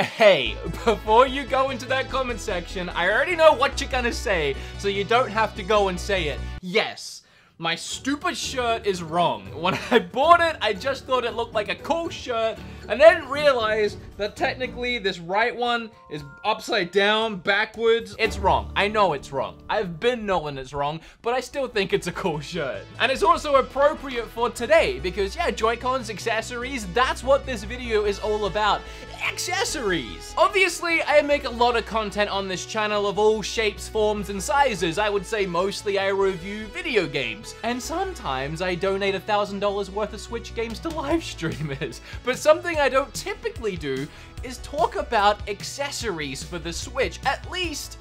Hey, before you go into that comment section, I already know what you're gonna say, so you don't have to go and say it. Yes, my stupid shirt is wrong. When I bought it, I just thought it looked like a cool shirt, and then realized that technically this right one is upside down, backwards. It's wrong. I know it's wrong. I've been knowing it's wrong, but I still think it's a cool shirt. And it's also appropriate for today, because yeah, Joy-Cons, accessories, that's what this video is all about accessories. Obviously, I make a lot of content on this channel of all shapes, forms, and sizes. I would say mostly I review video games. And sometimes I donate a $1,000 worth of Switch games to live streamers. But something I don't typically do is talk about accessories for the Switch. At least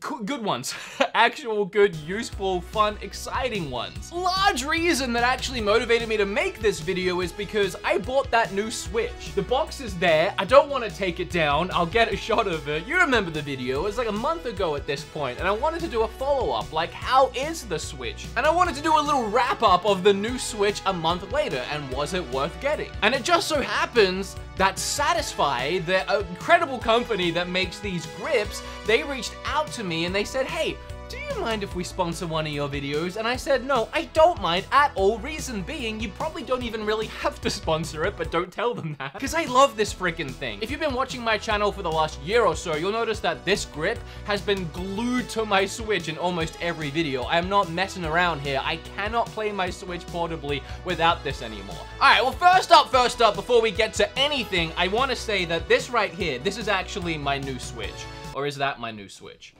good ones. Actual good, useful, fun, exciting ones. Large reason that actually motivated me to make this video is because I bought that new Switch. The box is there. I don't want to take it down. I'll get a shot of it. You remember the video. It was like a month ago at this point, and I wanted to do a follow-up, like how is the Switch? And I wanted to do a little wrap-up of the new Switch a month later, and was it worth getting? And it just so happens that Satisfye, the uh, incredible company that makes these grips, they reached out to me and they said, hey, do you mind if we sponsor one of your videos? And I said, no, I don't mind at all. Reason being, you probably don't even really have to sponsor it, but don't tell them that. Because I love this freaking thing. If you've been watching my channel for the last year or so, you'll notice that this grip has been glued to my Switch in almost every video. I am not messing around here. I cannot play my Switch portably without this anymore. All right, well, first up, first up, before we get to anything, I want to say that this right here, this is actually my new Switch. Or is that my new Switch?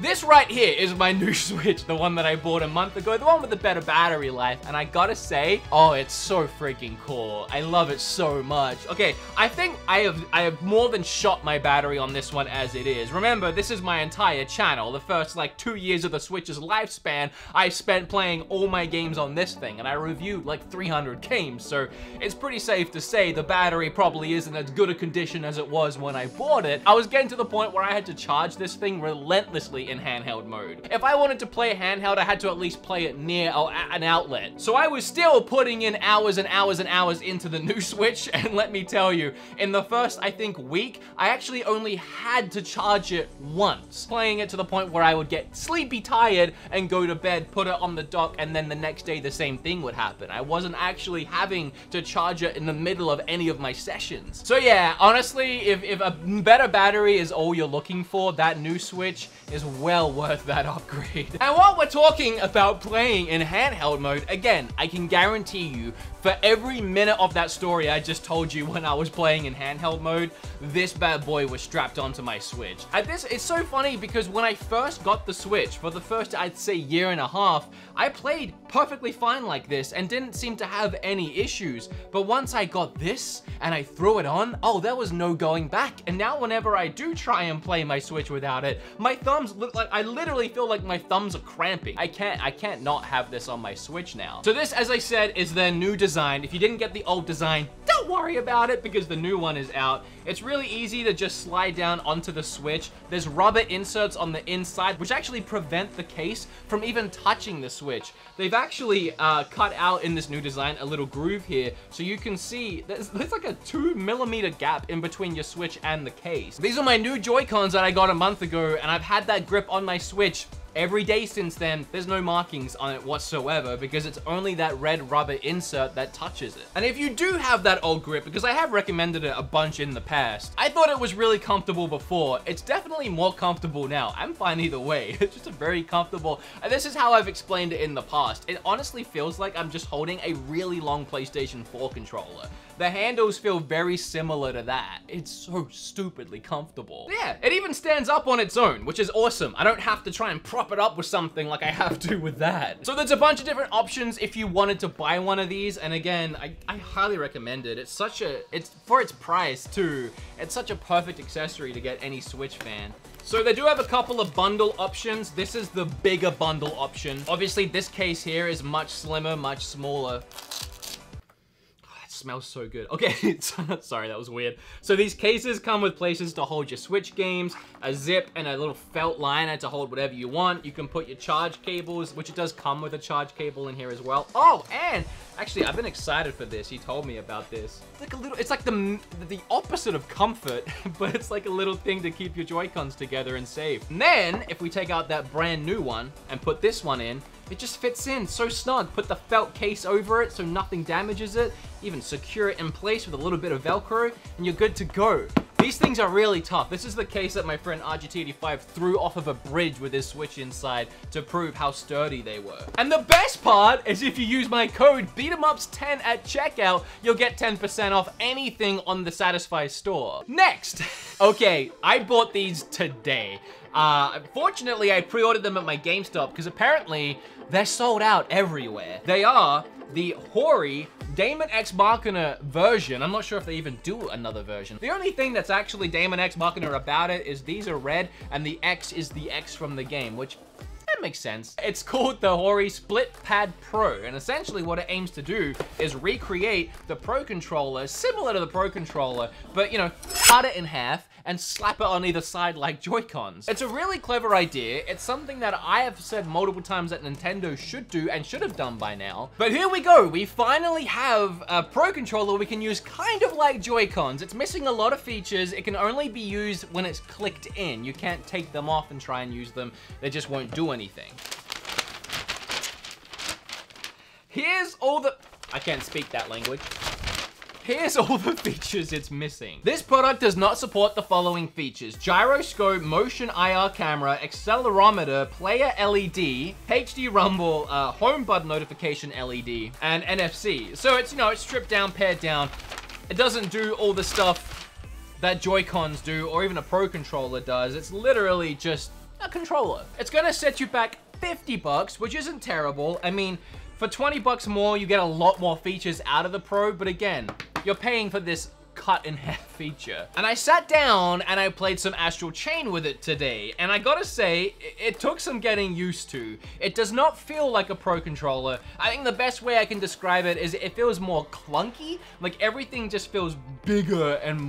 This right here is my new Switch, the one that I bought a month ago, the one with the better battery life, and I gotta say, oh, it's so freaking cool. I love it so much. Okay, I think I have I have more than shot my battery on this one as it is. Remember, this is my entire channel. The first, like, two years of the Switch's lifespan, I spent playing all my games on this thing, and I reviewed, like, 300 games, so it's pretty safe to say the battery probably isn't as good a condition as it was when I bought it. I was getting to the point where I had to charge this thing relentlessly in handheld mode. If I wanted to play handheld, I had to at least play it near an outlet. So I was still putting in hours and hours and hours into the new Switch, and let me tell you, in the first, I think, week, I actually only had to charge it once, playing it to the point where I would get sleepy tired and go to bed, put it on the dock, and then the next day the same thing would happen. I wasn't actually having to charge it in the middle of any of my sessions. So yeah, honestly, if, if a better battery is all you're looking for, that new Switch is well worth that upgrade. And while we're talking about playing in handheld mode, again, I can guarantee you for every minute of that story I just told you when I was playing in handheld mode, this bad boy was strapped onto my Switch. At this, it's so funny because when I first got the Switch, for the first, I'd say year and a half, I played perfectly fine like this and didn't seem to have any issues. But once I got this and I threw it on, oh, there was no going back. And now whenever I do try and play my Switch without it, my thumbs look like, I literally feel like my thumbs are cramping. I can't, I can't not have this on my Switch now. So this, as I said, is their new design design. If you didn't get the old design, don't worry about it because the new one is out. It's really easy to just slide down onto the Switch. There's rubber inserts on the inside, which actually prevent the case from even touching the Switch. They've actually uh, cut out in this new design a little groove here, so you can see there's, there's like a two millimeter gap in between your Switch and the case. These are my new Joy-Cons that I got a month ago, and I've had that grip on my Switch Every day since then, there's no markings on it whatsoever because it's only that red rubber insert that touches it. And if you do have that old grip, because I have recommended it a bunch in the past, I thought it was really comfortable before. It's definitely more comfortable now. I'm fine either way. It's just a very comfortable, and this is how I've explained it in the past. It honestly feels like I'm just holding a really long PlayStation 4 controller. The handles feel very similar to that. It's so stupidly comfortable. Yeah, it even stands up on its own, which is awesome. I don't have to try and prop it up with something like I have to with that. So there's a bunch of different options if you wanted to buy one of these. And again, I, I highly recommend it. It's such a, it's for its price too. It's such a perfect accessory to get any Switch fan. So they do have a couple of bundle options. This is the bigger bundle option. Obviously, this case here is much slimmer, much smaller smells so good. Okay, sorry, that was weird. So these cases come with places to hold your Switch games, a zip, and a little felt liner to hold whatever you want. You can put your charge cables, which it does come with a charge cable in here as well. Oh, and actually, I've been excited for this. He told me about this. It's like a little, it's like the, the opposite of comfort, but it's like a little thing to keep your Joy-Cons together and safe. And then, if we take out that brand new one and put this one in, it just fits in so snug. Put the felt case over it so nothing damages it. Even secure it in place with a little bit of Velcro and you're good to go. These things are really tough. This is the case that my friend RGT85 threw off of a bridge with his Switch inside to prove how sturdy they were. And the best part is if you use my code BeatEmUps10 at checkout, you'll get 10% off anything on the Satisfye store. Next, okay, I bought these today. Uh, fortunately, I pre-ordered them at my GameStop because apparently they're sold out everywhere. They are the Hori Daemon X Machina version. I'm not sure if they even do another version. The only thing that's actually Daemon X Machina about it is these are red and the X is the X from the game, which that makes sense. It's called the Hori Split Pad Pro, and essentially what it aims to do is recreate the Pro Controller similar to the Pro Controller, but, you know, cut it in half and slap it on either side like Joy-Cons. It's a really clever idea. It's something that I have said multiple times that Nintendo should do and should have done by now. But here we go. We finally have a Pro Controller we can use kind of like Joy-Cons. It's missing a lot of features. It can only be used when it's clicked in. You can't take them off and try and use them. They just won't do anything. Here's all the... I can't speak that language. Here's all the features it's missing. This product does not support the following features. Gyroscope, motion IR camera, accelerometer, player LED, HD rumble, uh, home button notification LED, and NFC. So it's, you know, it's stripped down, pared down. It doesn't do all the stuff that Joy-Cons do, or even a Pro Controller does. It's literally just a controller. It's gonna set you back 50 bucks, which isn't terrible. I mean, for 20 bucks more, you get a lot more features out of the Pro, but again, you're paying for this cut in half feature. And I sat down and I played some Astral Chain with it today. And I gotta say, it, took some getting used to. It does not feel like a Pro Controller. I think the best way I can describe it is it feels more clunky. Like everything just feels bigger and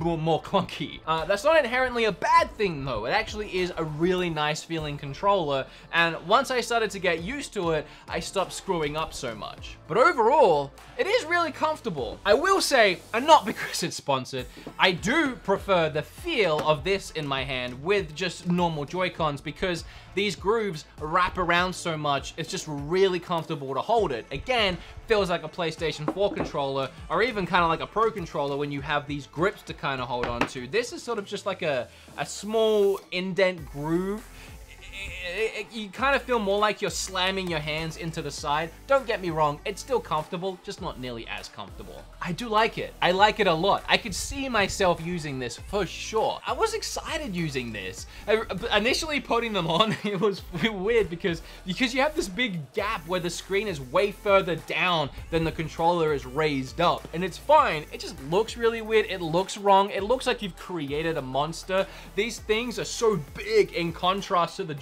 more clunky. Uh, that's not inherently a bad thing though. It actually is a really nice feeling controller. And once I started to get used to it, I stopped screwing up so much. But overall, it is really comfortable. I will say, and not because it's sponsored, I do prefer the feel of this in my hand with just normal Joy-Cons because these grooves wrap around so much, it's just really comfortable to hold it. Again, feels like a PlayStation 4 controller or even kind of like a Pro controller when you have these grips to kind of hold on to. This is sort of just like a, a small indent groove it, you kind of feel more like you're slamming your hands into the side. Don't get me wrong, it's still comfortable, just not nearly as comfortable. I do like it. I like it a lot. I could see myself using this for sure. I was excited using this. I, initially putting them on, it was weird because, because you have this big gap where the screen is way further down than the controller is raised up. And it's fine. It just looks really weird. It looks wrong. It looks like you've created a monster. These things are so big in contrast to the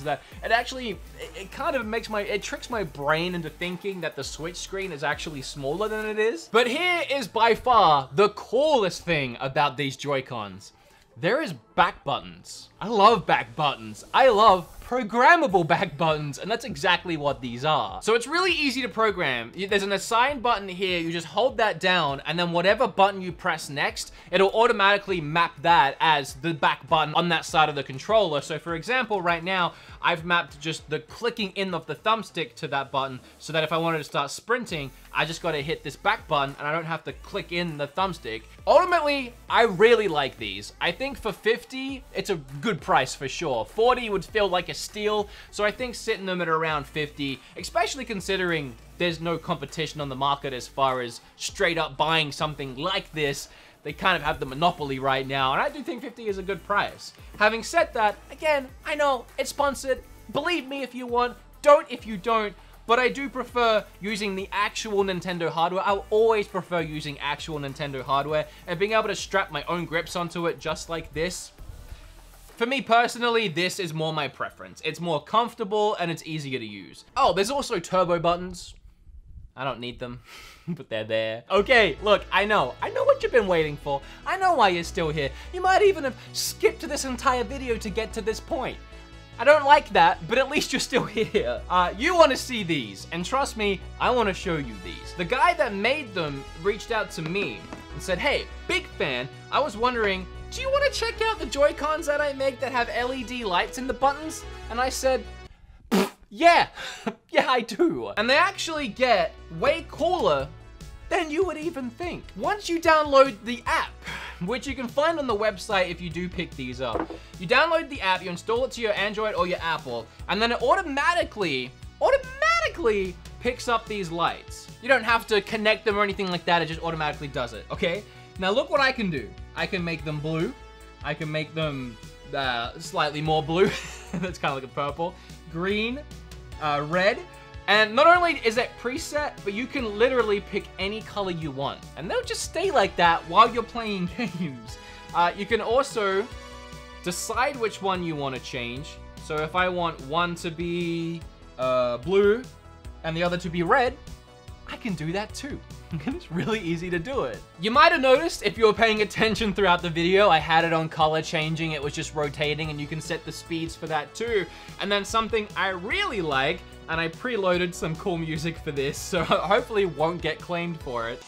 That it actually, it, it, kind of makes my, it tricks my brain into thinking that the Switch screen is actually smaller than it is. But here is by far the coolest thing about these Joy-Cons. There is back buttons. I love back buttons. I love programmable back buttons, and that's exactly what these are. So it's really easy to program. There's an assign button here, you just hold that down, and then whatever button you press next, it'll automatically map that as the back button on that side of the controller. So for example, right now, I've mapped just the clicking in of the thumbstick to that button, so that if I wanted to start sprinting, I just gotta hit this back button, and I don't have to click in the thumbstick. Ultimately, I really like these. I think for 50, it's a good price for sure. 40 would feel like a steal, so I think sitting them at around 50, especially considering there's no competition on the market as far as straight up buying something like this, they kind of have the monopoly right now, and I do think 50 is a good price. Having said that, again, I know it's sponsored. Believe me if you want, don't if you don't, but I do prefer using the actual Nintendo hardware. I'll always prefer using actual Nintendo hardware and being able to strap my own grips onto it just like this for me personally, this is more my preference. It's more comfortable and it's easier to use. Oh, there's also turbo buttons. I don't need them, but they're there. Okay, look, I know. I know what you've been waiting for. I know why you're still here. You might even have skipped this entire video to get to this point. I don't like that, but at least you're still here. Uh, you want to see these, and trust me, I want to show you these. The guy that made them reached out to me and said, hey, big fan, I was wondering, do you want to check out the Joy-Cons that I make that have LED lights in the buttons? And I said, yeah, yeah I do. And they actually get way cooler than you would even think. Once you download the app, which you can find on the website if you do pick these up, you download the app, you install it to your Android or your Apple, and then it automatically, automatically picks up these lights. You don't have to connect them or anything like that, it just automatically does it, okay? Now look what I can do. I can make them blue, I can make them uh, slightly more blue, that's kind of like a purple, green, uh, red, and not only is it preset, but you can literally pick any color you want. And they'll just stay like that while you're playing games. Uh, you can also decide which one you want to change. So if I want one to be uh, blue and the other to be red, I can do that too. it's really easy to do it. You might have noticed if you were paying attention throughout the video, I had it on color changing. It was just rotating and you can set the speeds for that too. And then something I really like and I preloaded some cool music for this, so hopefully won't get claimed for it.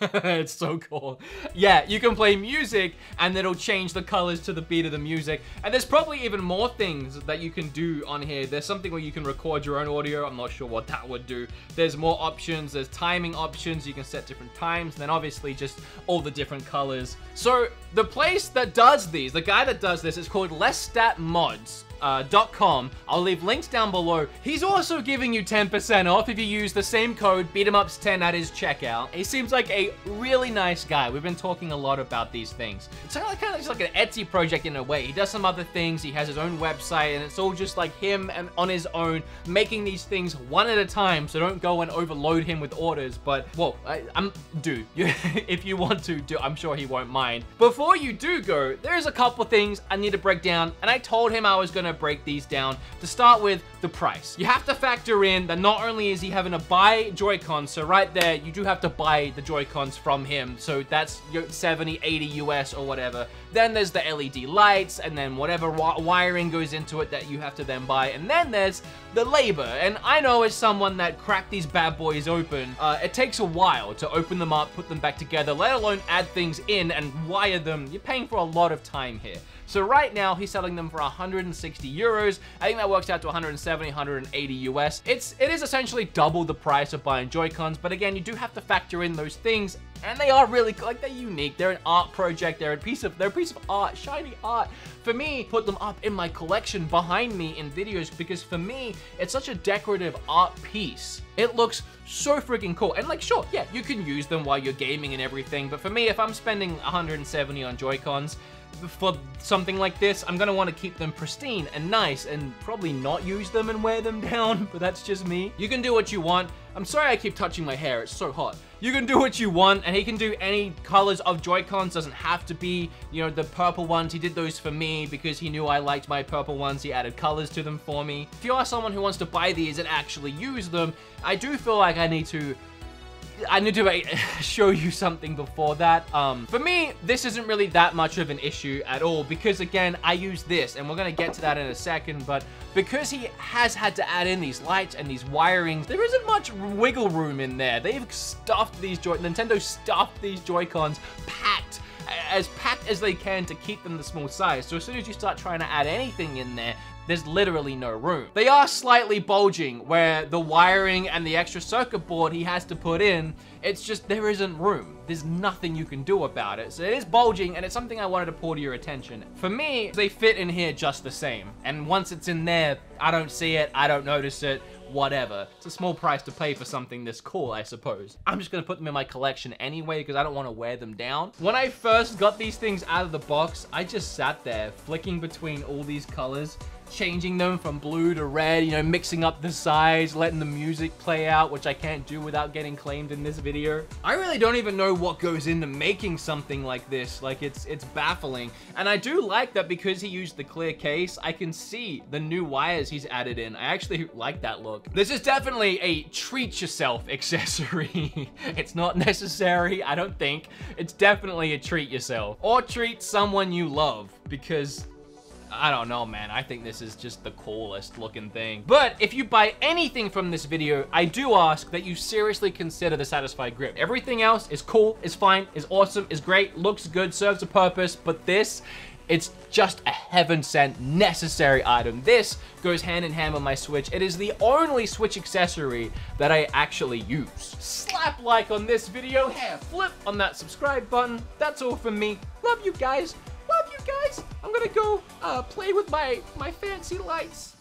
it's so cool. Yeah, you can play music and it'll change the colors to the beat of the music. And there's probably even more things that you can do on here. There's something where you can record your own audio. I'm not sure what that would do. There's more options. There's timing options. You can set different times. And then obviously just all the different colors. So the place that does these, the guy that does this is called Lestat Mods uh, .com. I'll leave links down below. He's also giving you 10% off if you use the same code BeatEmUps10 at his checkout. He seems like a really nice guy. We've been talking a lot about these things. It's kind of, kind of like an Etsy project in a way. He does some other things. He has his own website and it's all just like him and on his own making these things one at a time. So don't go and overload him with orders. But, well, I, am dude, if you want to do, I'm sure he won't mind. Before you do go, there's a couple things I need to break down and I told him I was going to gonna break these down. To start with, the price. You have to factor in that not only is he having to buy Joy-Cons, so right there, you do have to buy the Joy-Cons from him. So that's 70, 80 US or whatever. Then there's the LED lights, and then whatever wiring goes into it that you have to then buy. And then there's the labor. And I know as someone that cracked these bad boys open, uh, it takes a while to open them up, put them back together, let alone add things in and wire them. You're paying for a lot of time here. So right now, he's selling them for 160 euros. I think that works out to 170, 180 US. It's, it is essentially double the price of buying Joy-Cons, but again, you do have to factor in those things and they are really like they're unique. They're an art project. They're a piece of they're a piece of art shiny art. For me put them up in my collection behind me in videos because for me it's such a decorative art piece. It looks so freaking cool. And like sure yeah you can use them while you're gaming and everything but for me if i'm spending 170 on joy cons for something like this, I'm gonna wanna keep them pristine and nice and probably not use them and wear them down, but that's just me. You can do what you want. I'm sorry I keep touching my hair, it's so hot. You can do what you want, and he can do any colors of Joy-Cons, doesn't have to be, you know, the purple ones. He did those for me because he knew I liked my purple ones. He added colors to them for me. If you are someone who wants to buy these and actually use them, I do feel like I need to I need to show you something before that. Um, for me, this isn't really that much of an issue at all because again, I use this and we're gonna get to that in a second, but because he has had to add in these lights and these wirings, there isn't much wiggle room in there. They've stuffed these Joy, Nintendo stuffed these Joy-Cons packed as packed as they can to keep them the small size. So as soon as you start trying to add anything in there, there's literally no room. They are slightly bulging where the wiring and the extra circuit board he has to put in, it's just there isn't room. There's nothing you can do about it. So it is bulging and it's something I wanted to pull to your attention. For me, they fit in here just the same. And once it's in there, I don't see it, I don't notice it, whatever. It's a small price to pay for something this cool, I suppose. I'm just gonna put them in my collection anyway because I don't want to wear them down. When I first got these things out of the box, I just sat there flicking between all these colors changing them from blue to red, you know, mixing up the size, letting the music play out, which I can't do without getting claimed in this video. I really don't even know what goes into making something like this. Like, it's, it's baffling. And I do like that because he used the clear case, I can see the new wires he's added in. I actually like that look. This is definitely a treat yourself accessory. it's not necessary, I don't think. It's definitely a treat yourself. Or treat someone you love because I don't know, man. I think this is just the coolest looking thing. But if you buy anything from this video, I do ask that you seriously consider the Satisfye grip. Everything else is cool, is fine, is awesome, is great, looks good, serves a purpose, but this it's just a heaven sent necessary item. This goes hand in hand with my Switch. It is the only Switch accessory that I actually use. Slap like on this video, hair flip on that subscribe button. That's all from me. Love you guys. Love you guys. I'm gonna go uh, play with my, my fancy lights.